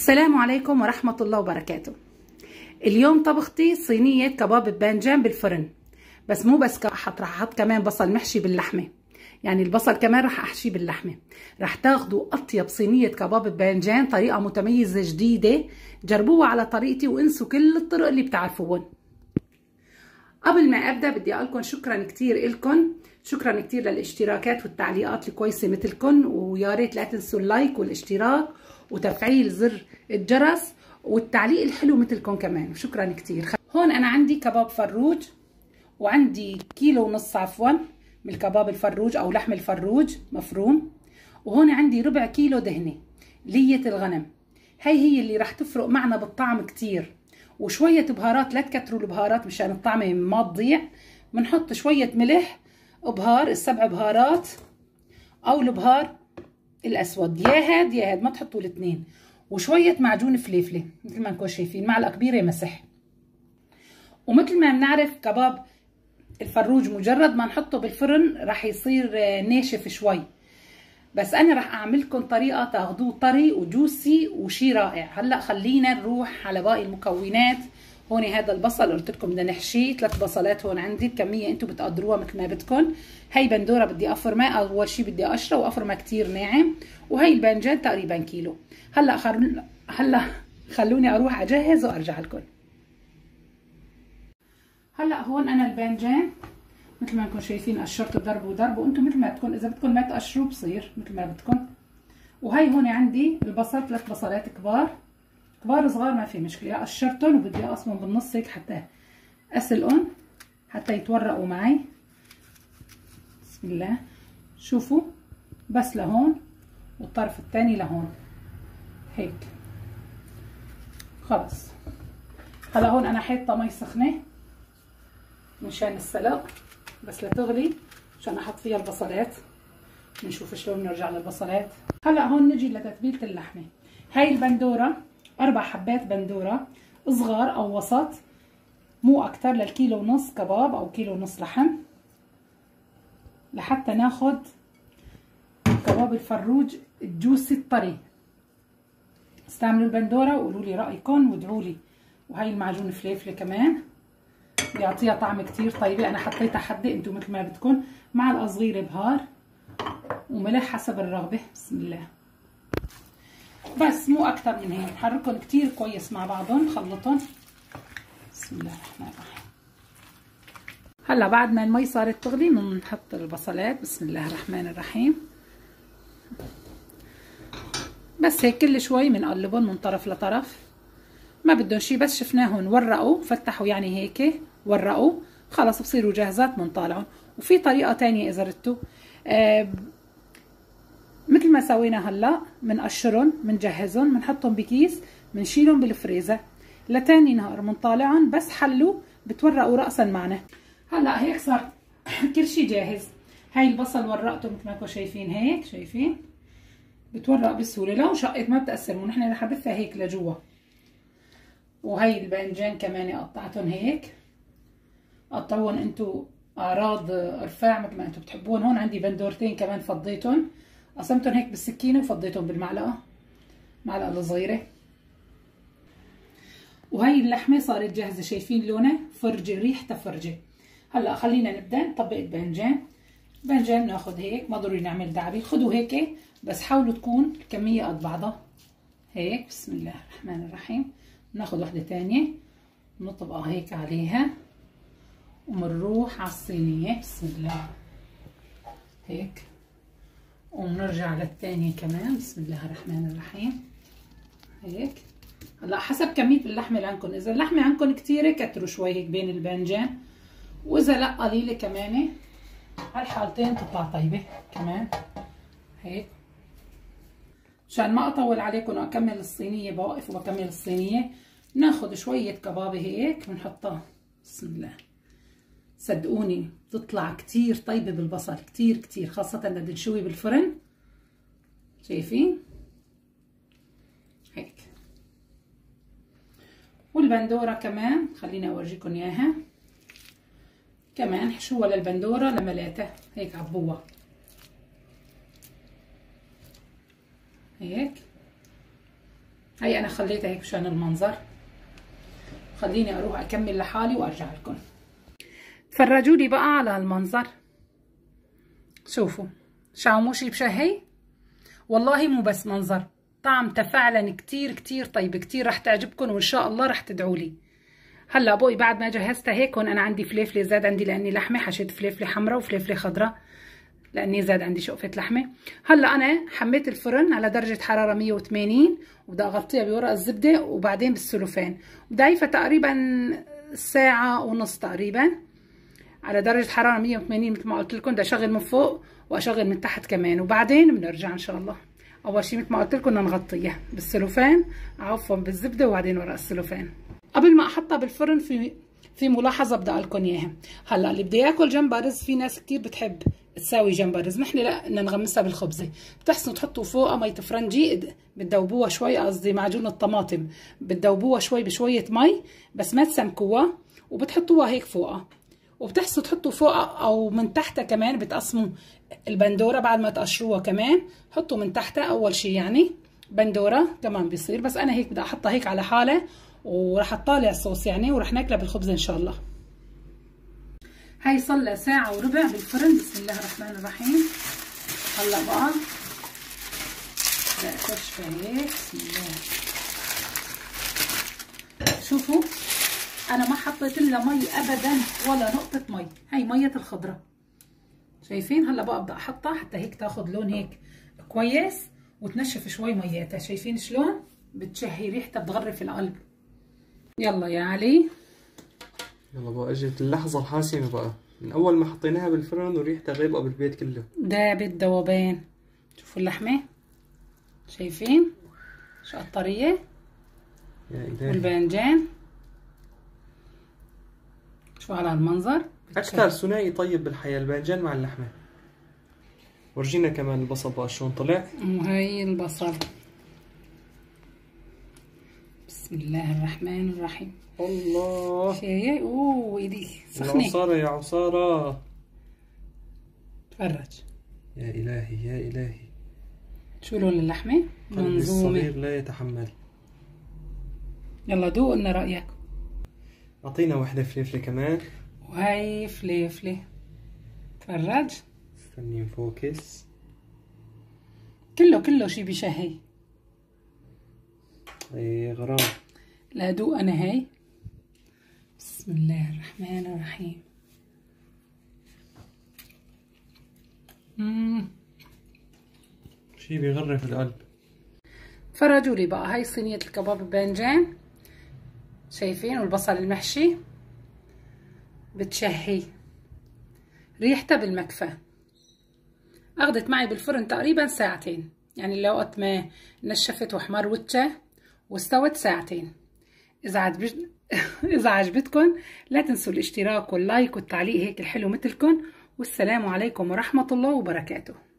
السلام عليكم ورحمة الله وبركاته. اليوم طبختي صينية كباب باذنجان بالفرن. بس مو بس حط رح أحط كمان بصل محشي باللحمة. يعني البصل كمان رح أحشيه باللحمة. رح تاخدوا أطيب صينية كباب باذنجان طريقة متميزة جديدة. جربوها على طريقتي وانسوا كل الطرق اللي بتعرفوهم قبل ما أبدأ بدي أقول لكم شكرا كثير لكم شكرا كثير للاشتراكات والتعليقات الكويسة مثلكم ويا ريت لا تنسوا اللايك والاشتراك. وتفعيل زر الجرس والتعليق الحلو مثلكم كمان. شكرا كثير هون أنا عندي كباب فروج وعندي كيلو ونص عفوا من الكباب الفروج أو لحم الفروج مفروم. وهون عندي ربع كيلو دهنة لية الغنم. هي هي اللي راح تفرق معنا بالطعم كتير. وشوية بهارات لا تكتروا البهارات مشان الطعمة ما تضيع. بنحط شوية ملح بهار السبع بهارات أو البهار. الأسود. يا هاد يا هاد ما تحطوا الاثنين. وشوية معجون فليفلة مثل ما نكون شايفين. معلقة كبيرة مسح ومثل ما بنعرف كباب الفروج مجرد ما نحطه بالفرن راح يصير ناشف شوي. بس أنا راح أعمل لكم طريقة تاخذوه طري وجوسي وشي رائع. هلأ خلينا نروح على باقي المكونات. هون هذا البصل قلت لكم بدنا نحشيه. ثلاث بصلات هون عندي. الكمية أنتم بتقدروها مثل ما بدكم. هي بندورة بدي افرمها أول شيء بدي اقشره وافرمها كثير ناعم. وهي الباذنجان تقريبا كيلو. هلأ. هلأ خلوني أروح أجهز وأرجع لكم. هلأ هون أنا الباذنجان مثل ما انكم شايفين قشرت ضرب وضرب. وأنتم مثل ما بدكم إذا بدكم ما تقشروا بصير مثل ما بدكم. وهي هون عندي البصل. ثلاث بصلات كبار. كبار صغار ما في مشكلة. قشرتهم وبدي أقسمهم بالنص هيك حتى أسلقهم حتى يتورقوا معي. بسم الله. شوفوا بس لهون والطرف الثاني لهون. هيك. خلص. هلا هون أنا حاطة مي سخنة مشان السلق بس لتغلي عشان أحط فيها البصلات. بنشوف شلون نرجع للبصلات. هلا هون نجي لتتبيلة اللحمة. هاي البندورة أربع حبات بندورة صغار أو وسط مو أكتر للكيلو ونص كباب أو كيلو ونص لحم. لحتى ناخد كباب الفروج الجوسي الطري. استعملوا البندورة وقولوا لي رأيكم وادعوا لي. وهي المعجون فليفلة كمان. بيعطيها طعم كتير طيبة. أنا حطيتها حده أنتم مثل ما بدكم معلقه صغيره بهار وملح حسب الرغبة. بسم الله. بس مو أكتر من هيك. نحركهم كتير كويس مع بعضهم. خلطهم. بسم الله الرحمن الرحيم. هلا بعد ما المي صارت تغلي بنحط البصلات. بسم الله الرحمن الرحيم. بس هيك كل شوي بنقلبهم من طرف لطرف. ما بدهم شي بس شفناهم ورقوا. فتحوا يعني هيك ورقوا. خلص بصيروا جاهزات بنطالعهم. وفي طريقة تانية إذا ردتوا آه مثل ما سوينا هلا بنقشرهم بنجهزهم بنحطهم بكيس بنشيلهم بالفريزر. لتاني نهار بنطالعهم بس حلوا بتورقوا راسا معنا. هلا هيك صار. كل شيء جاهز. هاي البصل ورقته مثل ما انكم شايفين هيك شايفين؟ بتورق بسهوله لو شقت ما بتاثر مو نحن رح نبثها هيك لجوا. وهي الباذنجان كمان قطعتهم هيك. قطعوهم انتو أعراض رفاع مثل ما انتو بتحبون. هون عندي بندورتين كمان فضيتهم. قسمتهم هيك بالسكينة وفضيتهم بالمعلقة. معلقة الصغيره وهي اللحمة صارت جاهزة. شايفين لونها؟ فرجة ريحتها فرجة. هلأ خلينا نبدأ نطبق الباذنجان الباذنجان بناخذ هيك. ما ضروري نعمل دعبي خذوا هيك بس حاولوا تكون الكمية قد بعضها. هيك. بسم الله الرحمن الرحيم. بناخذ وحدة ثانية بنطبقها هيك عليها. وبنروح على الصينية. بسم الله. هيك. وبنرجع للثانيه كمان. بسم الله الرحمن الرحيم. هيك. هلا حسب كمية اللحمه اللي عندكم إذا اللحمه عندكم كثيره كتروا شوي هيك بين الباذنجان وإذا لا قليلة كمان. هالحالتين تطلع طيبة كمان. هيك. مشان ما أطول عليكم وأكمل الصينية بوقف وبكمل الصينية ناخذ شوية كبابة هيك بنحطها بسم الله. صدقوني بتطلع كتير طيبة بالبصل كتير كتير خاصة إذا بنشوي بالفرن. شايفين؟ هيك. والبندورة كمان خليني اورجيكم إياها. كمان حشوها للبندورة لملاتها هيك عبوها هيك. هي أنا خليتها هيك مشان المنظر. خليني أروح أكمل لحالي وأرجع لكم تفرجوا لي بقى على المنظر. شوفوا شو شي بشهي والله مو بس منظر طعمته فعلا كتير كتير طيب كتير رح تعجبكم وإن شاء الله رح تدعوا لي هلأ أبوي بعد ما جهزتها هيك هون أنا عندي فليفلة زاد عندي لأني لحمة حشيت فليفلة حمراء وفليفلة خضراء لأني زاد عندي شقفه لحمة. هلأ أنا حميت الفرن على درجة حرارة 180 وبدي أغطيها بورق الزبدة وبعدين بالسلوفان. بدايفه تقريبا ساعة ونص تقريبا. على درجة حرارة 180 مثل ما قلت لكم بدي اشغل من فوق واشغل من تحت كمان. وبعدين بنرجع إن شاء الله. أول شيء مثل ما قلت لكم نغطيها بالسلوفان عفوا بالزبدة وبعدين ورق السلوفان. قبل ما أحطها بالفرن في في ملاحظة بدي أقول لكم إياها. هلأ اللي بده ياكل جنبها رز في ناس كثير بتحب تساوي جنبها رز. نحن لا بدنا نغمسها بالخبزة. بتحسنوا تحطوا فوقها مي فرنجي بتذوبوها شوي قصدي معجون الطماطم. بتذوبوها شوي بشوية مي بس ما تسمكوها وبتحطوها هيك فوقها. وبتحسوا تحطوا فوقها أو من تحتها كمان بتقسموا البندورة بعد ما تقشروها كمان حطوا من تحتها أول شيء يعني بندورة كمان بيصير. بس أنا هيك بدي أحطها هيك على حاله وراح اطالع الصوص يعني وراح ناكلها بالخبز إن شاء الله. هاي صار لها ساعة وربع بالفرن. بسم الله الرحمن الرحيم. هلا بقى. بقشفها هيك. بسم الله. شوفوا. أنا ما حطيت لها مي ابدا ولا نقطة مي. هاي مية الخضرة. شايفين؟ هلأ بقى بدي أحطها حتى هيك تاخذ لون هيك كويس وتنشف شوي مياتها. شايفين شلون؟ بتشهي ريحتها بتغرف القلب. يلا يا علي. يلا بقى إجت اللحظة الحاسمة بقى. من أول ما حطيناها بالفرن وريحتها غيبقى بالبيت كله. دابت ذوبان شوفوا اللحمة. شايفين؟ إلهي. والباذنجان. شوفوا على المنظر؟ أكثر ثنائي طيب بالحياة الباذنجان مع اللحمة. ورجينا كمان البصل بقى شلون طلع. وهي البصل. بسم الله الرحمن الرحيم. الله. شايف أوه إيدي سخنة. العصارة يا عصارة. تفرج. يا إلهي يا إلهي. شو لون اللحمة؟ منظومة. الصغير لا يتحمل. يلا دوق لنا رأيك. أعطينا وحدة فليفلة كمان. وهي فليفلة. تفرج. استني نفوكس. كله كله شي بشهي اي غرام. لا دوق أنا هاي بسم الله الرحمن الرحيم. مم. شي بيغرف القلب. فرجوا لي بقى. هاي صينية الكباب الباذنجان شايفين والبصل المحشي بتشهي. ريحتها بالمكفى. أخذت معي بالفرن تقريبا ساعتين. يعني لو وقت ما نشفت وحمر وجهها واستوت ساعتين. إذا عجبت إذا عجبتكم لا تنسوا الاشتراك واللايك والتعليق هيك الحلو مثلكم. والسلام عليكم ورحمة الله وبركاته.